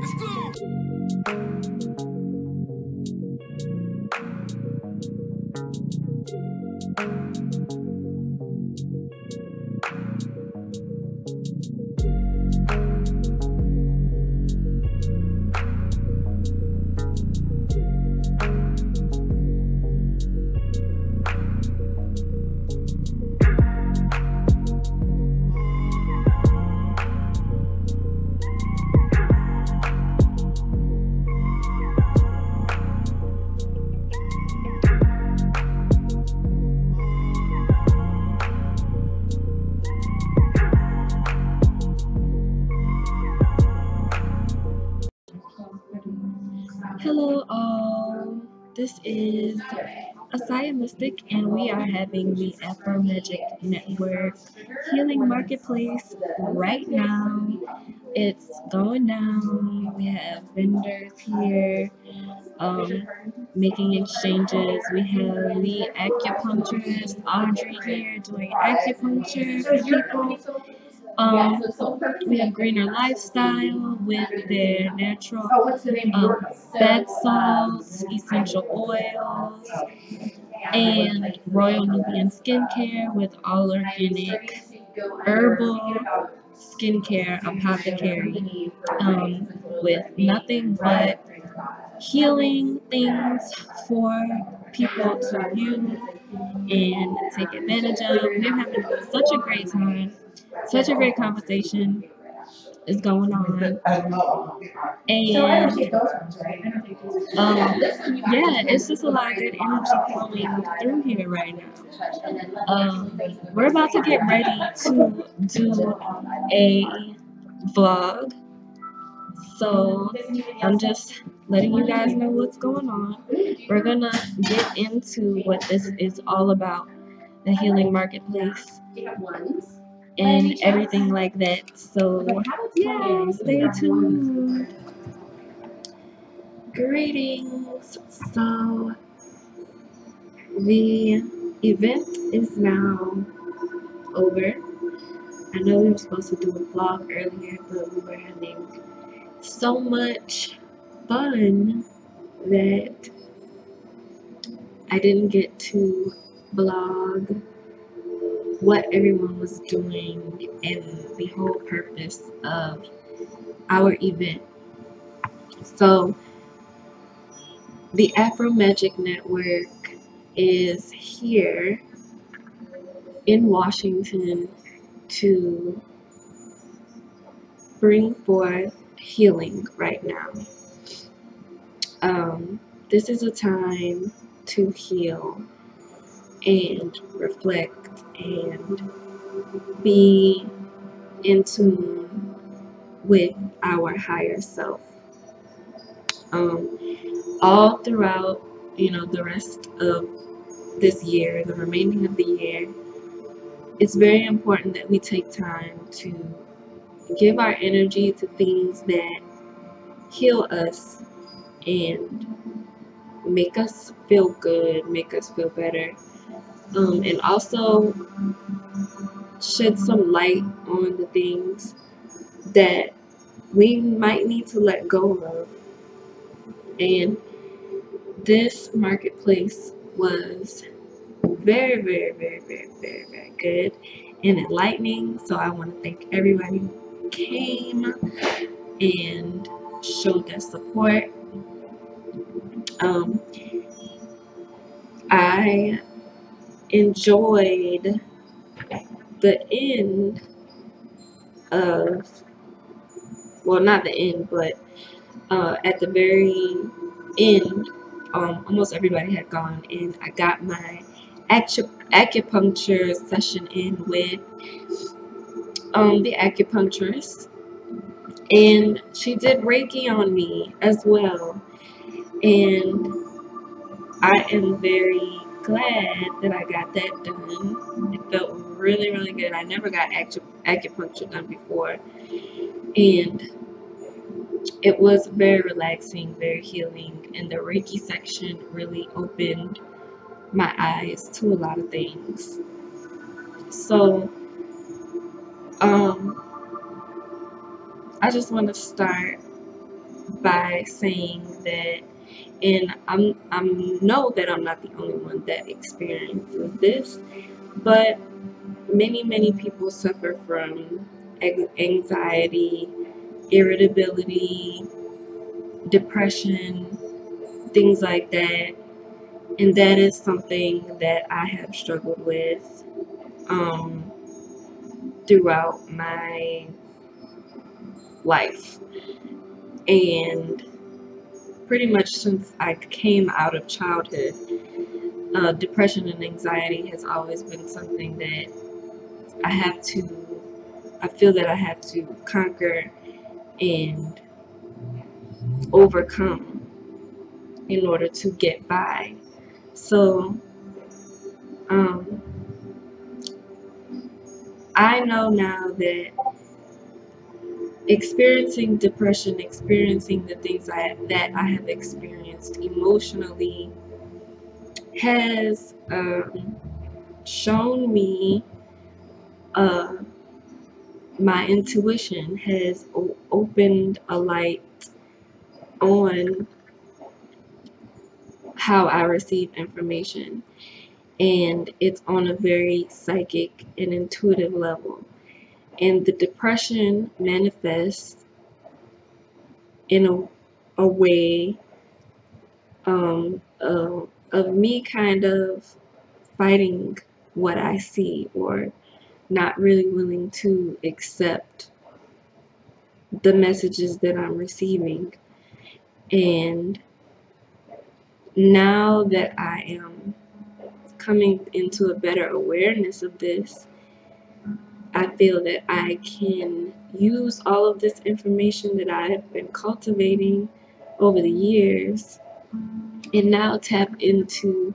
Let's go! Hello all, this is Esaia Mystic and we are having the Afro Magic Network Healing Marketplace right now. It's going down. We have vendors here um, making exchanges. We have the acupuncturist Audrey here doing acupuncture for people. Um, we have Greener Lifestyle with their natural um, bath salts, essential oils, and Royal Nubian Skincare with all organic herbal skincare apothecary um, with nothing but healing things for people to use and take advantage of. We're having such a great time. Such a great conversation is going on. And um, yeah, it's just a lot of good energy flowing through here right now. Um, we're about to get ready to do a vlog. So I'm just letting you guys know what's going on. We're gonna get into what this is all about, the healing marketplace and everything like that. So yeah, stay tuned. Greetings. So the event is now over. I know we were supposed to do a vlog earlier, but we were having so much fun that I didn't get to vlog what everyone was doing and the whole purpose of our event. So, the Afro Magic Network is here in Washington to bring forth healing right now. Um, this is a time to heal and reflect and be in tune with our higher self. Um, all throughout, you know, the rest of this year, the remaining of the year, it's very important that we take time to give our energy to things that heal us and make us feel good, make us feel better, um, and also shed some light on the things that we might need to let go of. And this marketplace was very, very, very, very, very, very good and enlightening. So I want to thank everybody who came and showed their support. Um, I enjoyed the end of well not the end but uh, at the very end um, almost everybody had gone and I got my acu acupuncture session in with um, the acupuncturist and she did Reiki on me as well and I am very glad that I got that done. It felt really, really good. I never got acu acupuncture done before. And it was very relaxing, very healing. And the Reiki section really opened my eyes to a lot of things. So, um, I just want to start by saying that, and I'm I know that I'm not the only one that experiences this, but many many people suffer from anxiety, irritability, depression, things like that. And that is something that I have struggled with um, throughout my life. And pretty much since I came out of childhood, uh, depression and anxiety has always been something that I have to, I feel that I have to conquer and overcome in order to get by. So, um, I know now that experiencing depression, experiencing the things I, that I have experienced emotionally, has um, shown me uh, my intuition has opened a light on how I receive information. And it's on a very psychic and intuitive level. And the depression manifests in a, a way um, uh, of me kind of fighting what I see or not really willing to accept the messages that I'm receiving. And now that I am coming into a better awareness of this, I feel that I can use all of this information that I have been cultivating over the years and now tap into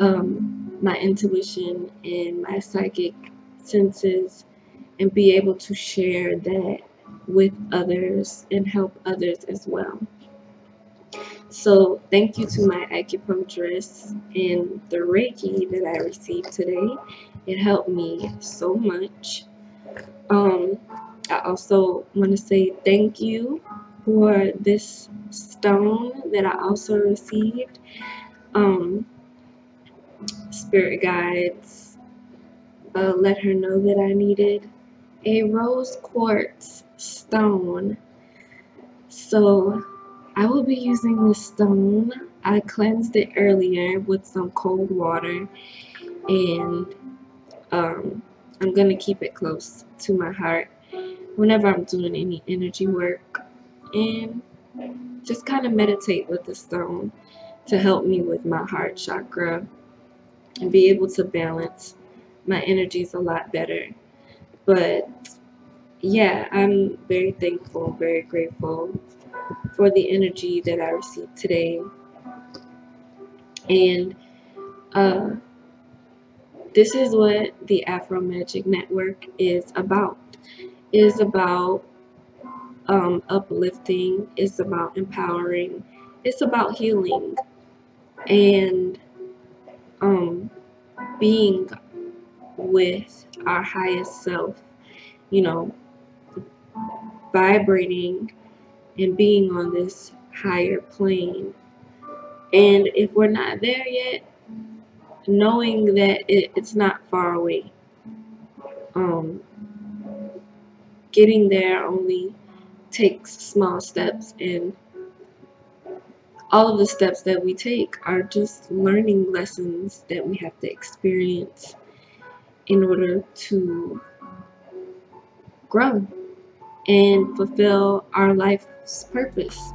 um, my intuition and my psychic senses and be able to share that with others and help others as well. So thank you to my acupuncturist and the Reiki that I received today. It helped me so much. Um, I also want to say thank you for this stone that I also received. Um, spirit guides uh, let her know that I needed a rose quartz stone. So I will be using this stone. I cleansed it earlier with some cold water and um, I'm going to keep it close to my heart whenever I'm doing any energy work and just kind of meditate with the stone to help me with my heart chakra and be able to balance my energies a lot better. But yeah, I'm very thankful, very grateful for the energy that I received today. And uh, this is what the Afro Magic Network is about. It is about um, uplifting. It's about empowering. It's about healing and um, being with our highest self. You know, vibrating and being on this higher plane. And if we're not there yet, knowing that it, it's not far away. Um, getting there only takes small steps and all of the steps that we take are just learning lessons that we have to experience in order to grow and fulfill our life's purpose.